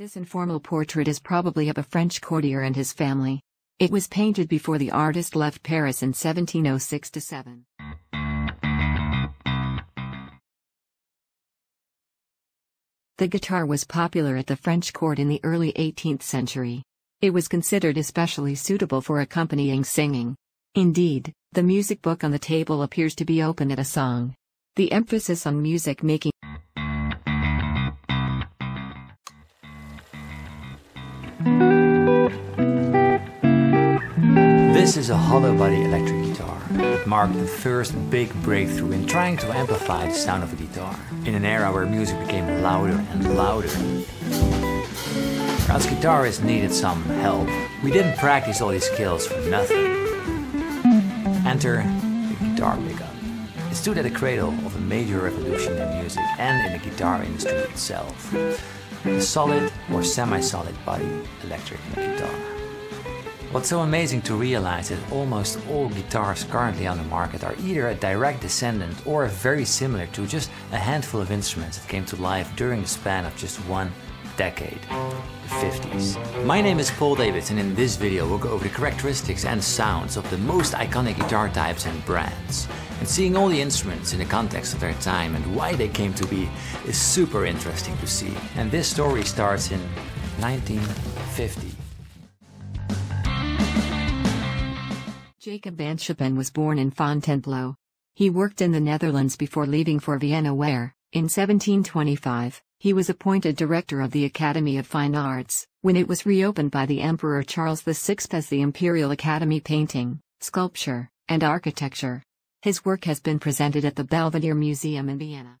This informal portrait is probably of a French courtier and his family. It was painted before the artist left Paris in 1706 7. The guitar was popular at the French court in the early 18th century. It was considered especially suitable for accompanying singing. Indeed, the music book on the table appears to be open at a song. The emphasis on music making This is a hollow body electric guitar. It marked the first big breakthrough in trying to amplify the sound of a guitar, in an era where music became louder and louder. Us guitarists needed some help. We didn't practice all these skills for nothing. Enter the guitar pickup. It stood at the cradle of a major revolution in music and in the guitar industry itself. The solid or semi-solid body electric guitar. What's so amazing to realize is almost all guitars currently on the market are either a direct descendant or very similar to just a handful of instruments that came to life during the span of just one decade, the 50s. My name is Paul Davids and in this video we'll go over the characteristics and sounds of the most iconic guitar types and brands. And seeing all the instruments in the context of their time and why they came to be is super interesting to see. And this story starts in 1950. Jacob van Schuppen was born in Fontainebleau. He worked in the Netherlands before leaving for Vienna where, in 1725, he was appointed director of the Academy of Fine Arts, when it was reopened by the Emperor Charles VI as the Imperial Academy Painting, Sculpture, and Architecture. His work has been presented at the Belvedere Museum in Vienna.